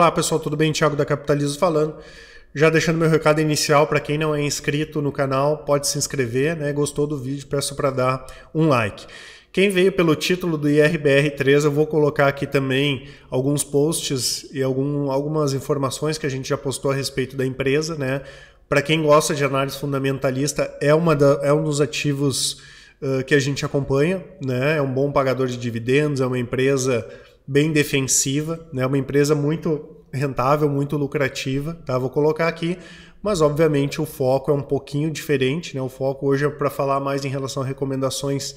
Olá pessoal, tudo bem? Thiago da Capitalismo falando. Já deixando meu recado inicial para quem não é inscrito no canal, pode se inscrever, né? Gostou do vídeo, peço para dar um like. Quem veio pelo título do IRBR3, eu vou colocar aqui também alguns posts e algum, algumas informações que a gente já postou a respeito da empresa, né? Para quem gosta de análise fundamentalista, é, uma da, é um dos ativos uh, que a gente acompanha, né? É um bom pagador de dividendos, é uma empresa bem defensiva, né? Uma empresa muito rentável, muito lucrativa, tá? Vou colocar aqui, mas obviamente o foco é um pouquinho diferente, né? O foco hoje é para falar mais em relação a recomendações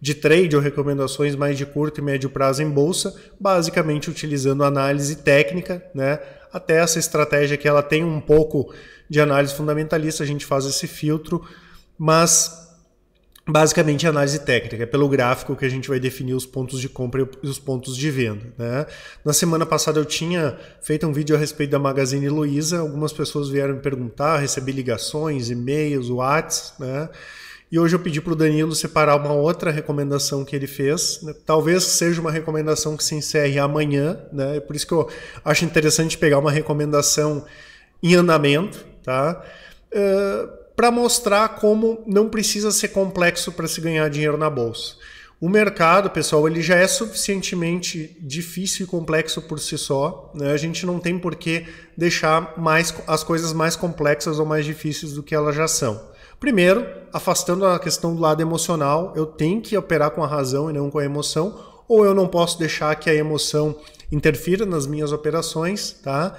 de trade ou recomendações mais de curto e médio prazo em bolsa, basicamente utilizando análise técnica, né? Até essa estratégia que ela tem um pouco de análise fundamentalista, a gente faz esse filtro, mas basicamente análise técnica, é pelo gráfico que a gente vai definir os pontos de compra e os pontos de venda. Né? Na semana passada eu tinha feito um vídeo a respeito da Magazine Luiza, algumas pessoas vieram me perguntar, recebi ligações, e-mails, WhatsApp, né? E hoje eu pedi para o Danilo separar uma outra recomendação que ele fez. Talvez seja uma recomendação que se encerre amanhã, né? É por isso que eu acho interessante pegar uma recomendação em andamento, tá? Uh, para mostrar como não precisa ser complexo para se ganhar dinheiro na bolsa. O mercado, pessoal, ele já é suficientemente difícil e complexo por si só. Né? A gente não tem por que deixar mais, as coisas mais complexas ou mais difíceis do que elas já são. Primeiro, afastando a questão do lado emocional, eu tenho que operar com a razão e não com a emoção, ou eu não posso deixar que a emoção interfira nas minhas operações, tá?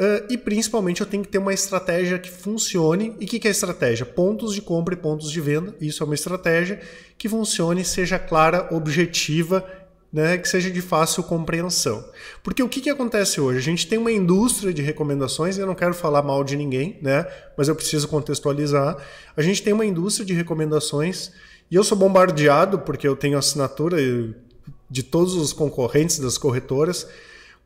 Uh, e principalmente eu tenho que ter uma estratégia que funcione. E o que, que é estratégia? Pontos de compra e pontos de venda. Isso é uma estratégia que funcione, seja clara, objetiva, né, que seja de fácil compreensão. Porque o que, que acontece hoje? A gente tem uma indústria de recomendações, eu não quero falar mal de ninguém, né, mas eu preciso contextualizar. A gente tem uma indústria de recomendações e eu sou bombardeado porque eu tenho assinatura de todos os concorrentes das corretoras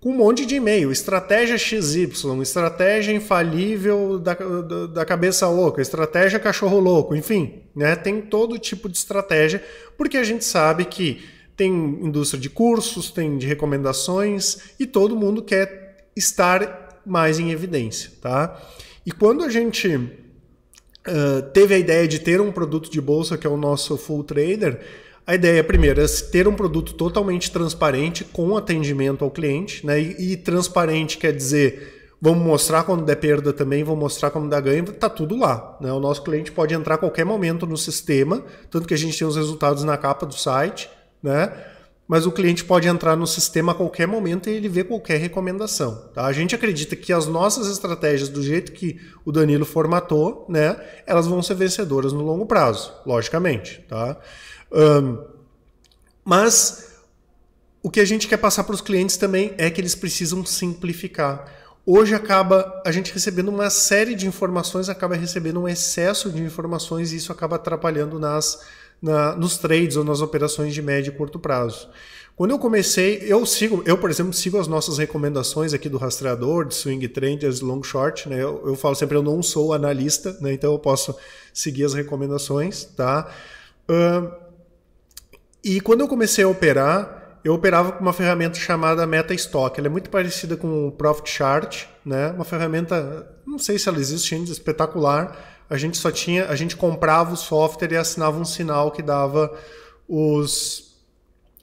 com um monte de e-mail. Estratégia XY, estratégia infalível da, da, da, cabeça louca, estratégia cachorro louco, enfim, né? Tem todo tipo de estratégia, porque a gente sabe que tem indústria de cursos, tem de recomendações e todo mundo quer estar mais em evidência, tá? E quando a gente uh, teve a ideia de ter um produto de bolsa que é o nosso Full Trader, a ideia, primeiro, é ter um produto totalmente transparente com atendimento ao cliente, né? E, e transparente quer dizer, vamos mostrar quando der perda também, vamos mostrar quando dá ganho, tá tudo lá. Né? O nosso cliente pode entrar a qualquer momento no sistema, tanto que a gente tem os resultados na capa do site, né? Mas o cliente pode entrar no sistema a qualquer momento e ele vê qualquer recomendação. Tá? A gente acredita que as nossas estratégias, do jeito que o Danilo formatou, né, elas vão ser vencedoras no longo prazo, logicamente. Tá? Um, mas o que a gente quer passar para os clientes também é que eles precisam simplificar. Hoje acaba a gente recebendo uma série de informações, acaba recebendo um excesso de informações e isso acaba atrapalhando nas, na, nos trades ou nas operações de médio e curto prazo. Quando eu comecei, eu sigo, eu por exemplo sigo as nossas recomendações aqui do rastreador, de swing traders, long short, né? Eu, eu falo sempre eu não sou analista, né? Então eu posso seguir as recomendações, tá? Uh, e quando eu comecei a operar, eu operava com uma ferramenta chamada MetaStock. Ela é muito parecida com o Profit Chart, né? Uma ferramenta, não sei se ela existe ainda, espetacular. A gente só tinha, a gente comprava o software e assinava um sinal que dava os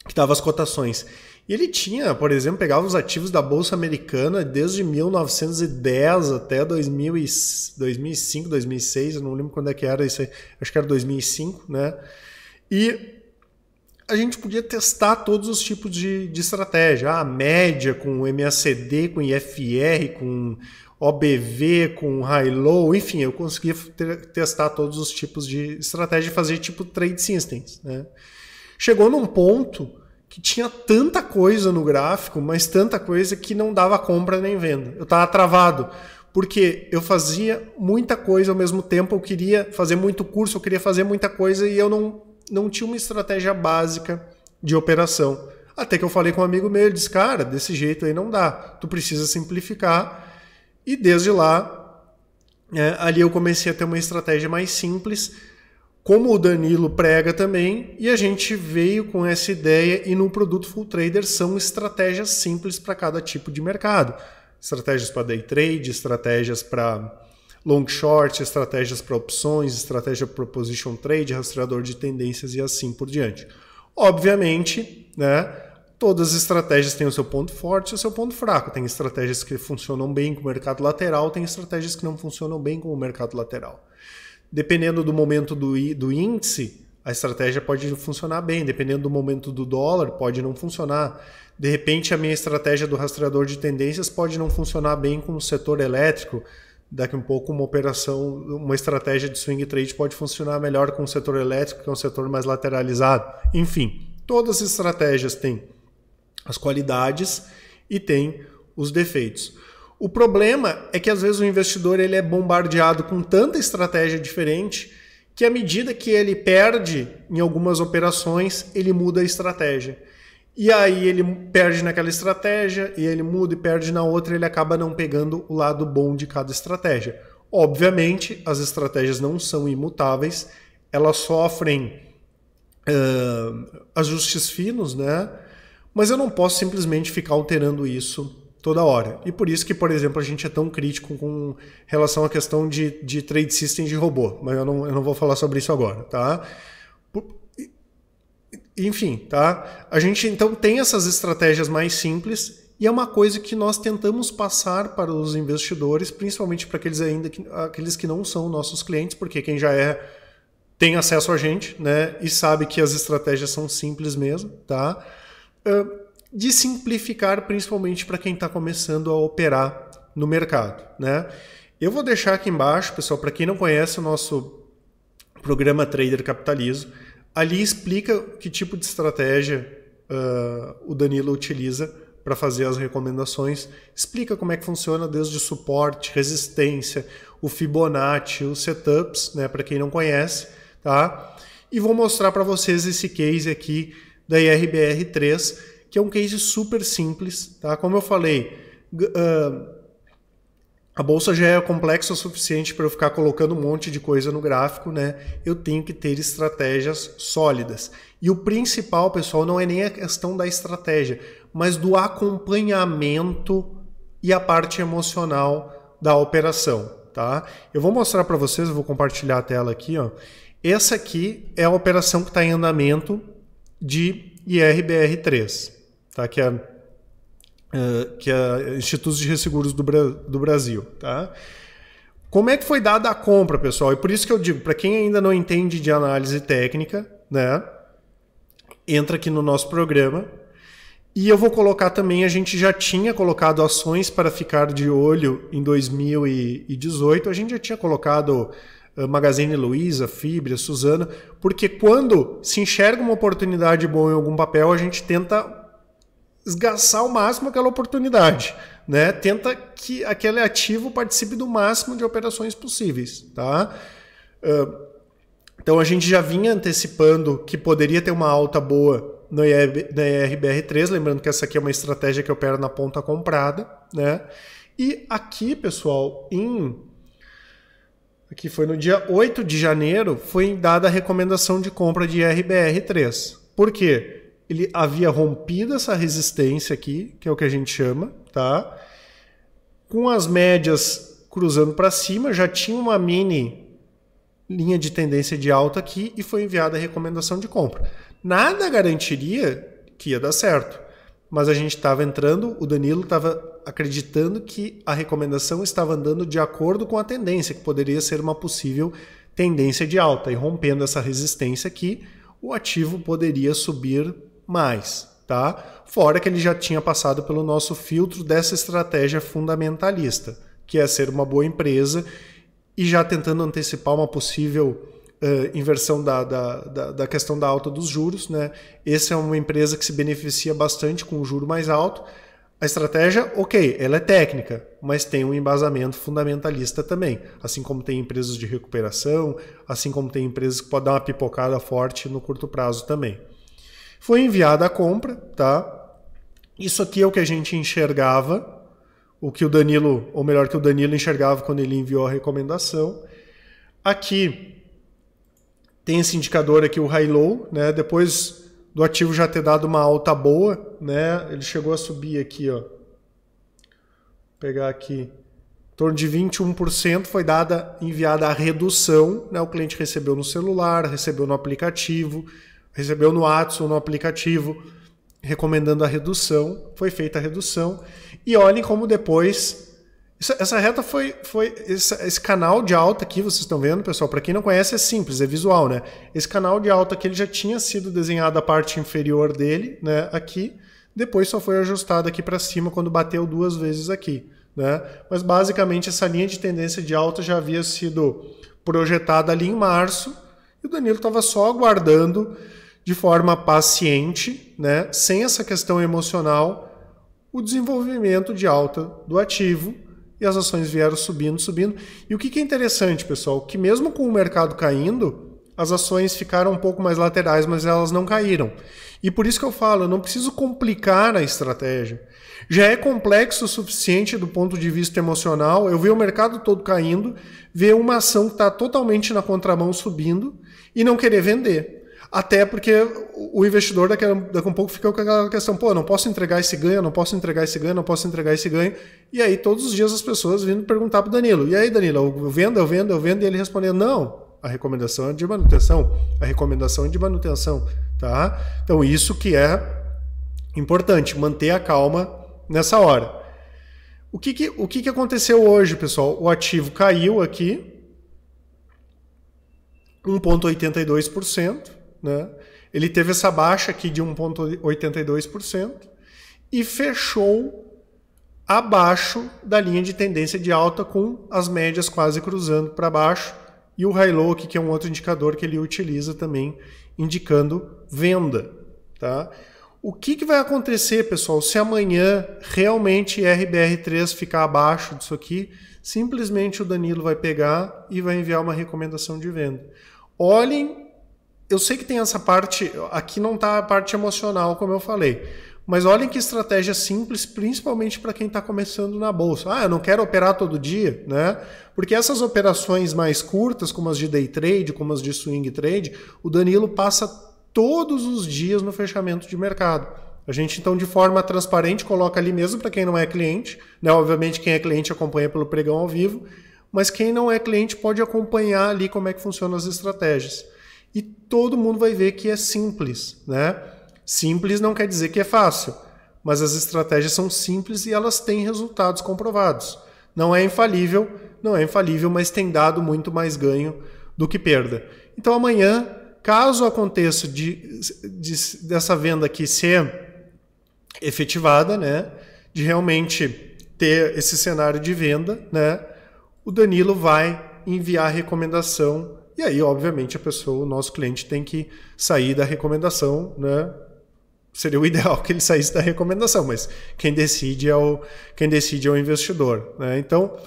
que dava as cotações. E ele tinha, por exemplo, pegava os ativos da bolsa americana desde 1910 até 2000 e, 2005, 2006, eu não lembro quando é que era isso aí, acho que era 2005, né? E a gente podia testar todos os tipos de, de estratégia. A ah, média com MACD, com IFR, com OBV, com high-low, enfim, eu conseguia ter, testar todos os tipos de estratégia e fazer tipo trade systems. Né? Chegou num ponto que tinha tanta coisa no gráfico, mas tanta coisa que não dava compra nem venda. Eu estava travado, porque eu fazia muita coisa ao mesmo tempo, eu queria fazer muito curso, eu queria fazer muita coisa e eu não não tinha uma estratégia básica de operação. Até que eu falei com um amigo meu, ele disse, cara, desse jeito aí não dá, tu precisa simplificar. E desde lá, é, ali eu comecei a ter uma estratégia mais simples, como o Danilo prega também, e a gente veio com essa ideia, e no produto Full Trader são estratégias simples para cada tipo de mercado. Estratégias para day trade, estratégias para long short, estratégias para opções, estratégia para position trade, rastreador de tendências e assim por diante. Obviamente, né, todas as estratégias têm o seu ponto forte e o seu ponto fraco. Tem estratégias que funcionam bem com o mercado lateral, tem estratégias que não funcionam bem com o mercado lateral. Dependendo do momento do, do índice, a estratégia pode funcionar bem. Dependendo do momento do dólar, pode não funcionar. De repente, a minha estratégia do rastreador de tendências pode não funcionar bem com o setor elétrico daqui um pouco uma operação, uma estratégia de swing trade pode funcionar melhor com o setor elétrico, que é um setor mais lateralizado. Enfim, todas as estratégias têm as qualidades e têm os defeitos. O problema é que às vezes o investidor ele é bombardeado com tanta estratégia diferente que à medida que ele perde em algumas operações, ele muda a estratégia. E aí ele perde naquela estratégia, e ele muda e perde na outra, ele acaba não pegando o lado bom de cada estratégia. Obviamente, as estratégias não são imutáveis, elas sofrem uh, ajustes finos, né? Mas eu não posso simplesmente ficar alterando isso toda hora. E por isso que, por exemplo, a gente é tão crítico com relação à questão de, de trade system de robô. Mas eu não, eu não vou falar sobre isso agora, tá? Enfim, tá? A gente então tem essas estratégias mais simples e é uma coisa que nós tentamos passar para os investidores, principalmente para aqueles ainda que, aqueles que não são nossos clientes, porque quem já é tem acesso a gente, né? E sabe que as estratégias são simples mesmo, tá? De simplificar, principalmente para quem está começando a operar no mercado, né? Eu vou deixar aqui embaixo, pessoal, para quem não conhece o nosso programa Trader Capitalismo, Ali explica que tipo de estratégia uh, o Danilo utiliza para fazer as recomendações, explica como é que funciona desde suporte, resistência, o Fibonacci, os setups, né, para quem não conhece, tá? E vou mostrar para vocês esse case aqui da IRBR3, que é um case super simples, tá? Como eu falei, uh, a bolsa já é complexa o suficiente para eu ficar colocando um monte de coisa no gráfico, né? Eu tenho que ter estratégias sólidas. E o principal, pessoal, não é nem a questão da estratégia, mas do acompanhamento e a parte emocional da operação, tá? Eu vou mostrar para vocês, eu vou compartilhar a tela aqui, ó. Essa aqui é a operação que está em andamento de IRBR3, tá? Que é uh, que é Institutos de Resseguros do, Bra do Brasil. Tá? Como é que foi dada a compra, pessoal? E por isso que eu digo, para quem ainda não entende de análise técnica, né, entra aqui no nosso programa. E eu vou colocar também, a gente já tinha colocado ações para ficar de olho em 2018, a gente já tinha colocado uh, Magazine Luiza, Fibra, Suzana, porque quando se enxerga uma oportunidade boa em algum papel, a gente tenta esgaçar ao máximo aquela oportunidade. Né? Tenta que aquele ativo participe do máximo de operações possíveis. Tá? então a gente já vinha antecipando que poderia ter uma alta boa no IRBR3, lembrando que essa aqui é uma estratégia que opera na ponta comprada. Né? E aqui, pessoal, em aqui foi no dia 8 de janeiro, foi dada a recomendação de compra de IRBR3. Por quê? Ele havia rompido essa resistência aqui, que é o que a gente chama, tá? Com as médias cruzando para cima, já tinha uma mini linha de tendência de alta aqui e foi enviada a recomendação de compra. Nada garantiria que ia dar certo, mas a gente estava entrando, o Danilo estava acreditando que a recomendação estava andando de acordo com a tendência, que poderia ser uma possível tendência de alta, e rompendo essa resistência aqui, o ativo poderia subir mais, tá? Fora que ele já tinha passado pelo nosso filtro dessa estratégia fundamentalista, que é ser uma boa empresa e já tentando antecipar uma possível uh, inversão da, da, da, da, questão da alta dos juros. Né? Essa é uma empresa que se beneficia bastante com o juro mais alto. A estratégia, ok, ela é técnica, mas tem um embasamento fundamentalista também. Assim como tem empresas de recuperação, assim como tem empresas que podem dar uma pipocada forte no curto prazo também. Foi enviada a compra, tá? Isso aqui é o que a gente enxergava, o que o Danilo, ou melhor, que o Danilo enxergava quando ele enviou a recomendação. Aqui tem esse indicador aqui, o high low, né? Depois do ativo já ter dado uma alta boa, né? Ele chegou a subir aqui, ó. pegar aqui, em torno de 21% foi dada, enviada a redução, né? O cliente recebeu no celular, recebeu no aplicativo, recebeu no WhatsApp, no aplicativo, recomendando a redução, foi feita a redução. E olhem como depois essa reta foi, foi esse, esse, canal de alta aqui, vocês estão vendo, pessoal? Para quem não conhece, é simples, é visual, né? Esse canal de alta aqui ele já tinha sido desenhado a parte inferior dele, né? Aqui, depois só foi ajustado aqui para cima quando bateu duas vezes aqui, né? Mas basicamente essa linha de tendência de alta já havia sido projetada ali em março e o Danilo estava só aguardando de forma paciente, né? Sem essa questão emocional, o desenvolvimento de alta do ativo e as ações vieram subindo, subindo. E o que, é interessante, pessoal, que mesmo com o mercado caindo, as ações ficaram um pouco mais laterais, mas elas não caíram. E por isso que eu falo, eu não preciso complicar a estratégia. Já é complexo o suficiente do ponto de vista emocional. Eu ver o mercado todo caindo, ver uma ação que está totalmente na contramão subindo e não querer vender. Até porque o investidor daqui a, daqui a um pouco fica com aquela questão, pô, não posso entregar esse ganho, não posso entregar esse ganho, não posso entregar esse ganho. E aí todos os dias as pessoas vindo perguntar para o Danilo, e aí Danilo, eu vendo, eu vendo, eu vendo, e ele respondendo, não, a recomendação é de manutenção, a recomendação é de manutenção, tá? Então isso que é importante, manter a calma nessa hora. O que, que, o que, que aconteceu hoje, pessoal? O ativo caiu aqui 1,82%, né? Ele teve essa baixa aqui de 1,82% e fechou abaixo da linha de tendência de alta com as médias quase cruzando para baixo e o high low aqui que é um outro indicador que ele utiliza também indicando venda, tá? O que, que vai acontecer, pessoal, se amanhã realmente RBR3 ficar abaixo disso aqui? Simplesmente o Danilo vai pegar e vai enviar uma recomendação de venda. Olhem eu sei que tem essa parte, aqui não está a parte emocional, como eu falei. Mas olhem que estratégia simples, principalmente para quem está começando na bolsa. Ah, eu não quero operar todo dia, né? Porque essas operações mais curtas, como as de day trade, como as de swing trade, o Danilo passa todos os dias no fechamento de mercado. A gente, então, de forma transparente, coloca ali mesmo para quem não é cliente. Né? Obviamente, quem é cliente acompanha pelo pregão ao vivo, mas quem não é cliente pode acompanhar ali como é que funcionam as estratégias e todo mundo vai ver que é simples, né? Simples não quer dizer que é fácil, mas as estratégias são simples e elas têm resultados comprovados. Não é infalível, não é infalível, mas tem dado muito mais ganho do que perda. Então amanhã, caso aconteça de, de, dessa venda aqui ser efetivada, né, de realmente ter esse cenário de venda, né, o Danilo vai enviar a recomendação e aí, obviamente, a pessoa, o nosso cliente, tem que sair da recomendação, né? Seria o ideal que ele saísse da recomendação, mas quem decide é o, quem decide é o investidor. Né? Então,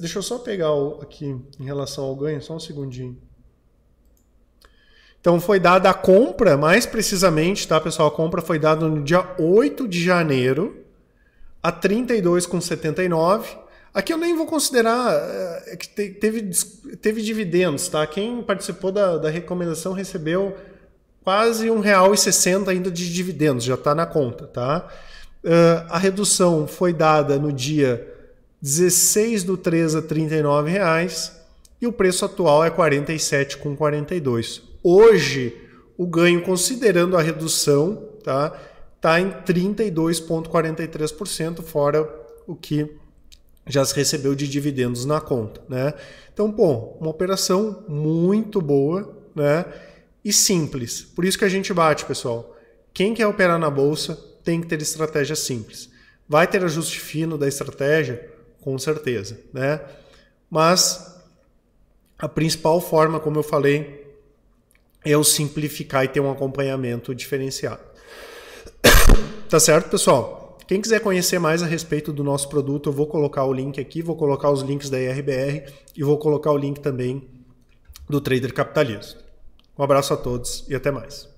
deixa eu só pegar o, aqui em relação ao ganho, só um segundinho. Então foi dada a compra, mais precisamente, tá, pessoal? A compra foi dada no dia 8 de janeiro a 32,79 Aqui eu nem vou considerar é, que teve, teve dividendos, tá? Quem participou da, da recomendação recebeu quase R$ 1,60 ainda de dividendos, já está na conta, tá? Uh, a redução foi dada no dia 16 do 3 a 39 reais, e o preço atual é R$ 47,42. Hoje, o ganho, considerando a redução, tá, tá em 32,43%, fora o que já se recebeu de dividendos na conta, né? Então, bom, uma operação muito boa, né? E simples. Por isso que a gente bate, pessoal. Quem quer operar na bolsa tem que ter estratégia simples. Vai ter ajuste fino da estratégia, com certeza, né? Mas a principal forma, como eu falei, é o simplificar e ter um acompanhamento diferenciado. tá certo, pessoal? Quem quiser conhecer mais a respeito do nosso produto, eu vou colocar o link aqui, vou colocar os links da IRBR e vou colocar o link também do Trader Capitalista. Um abraço a todos e até mais.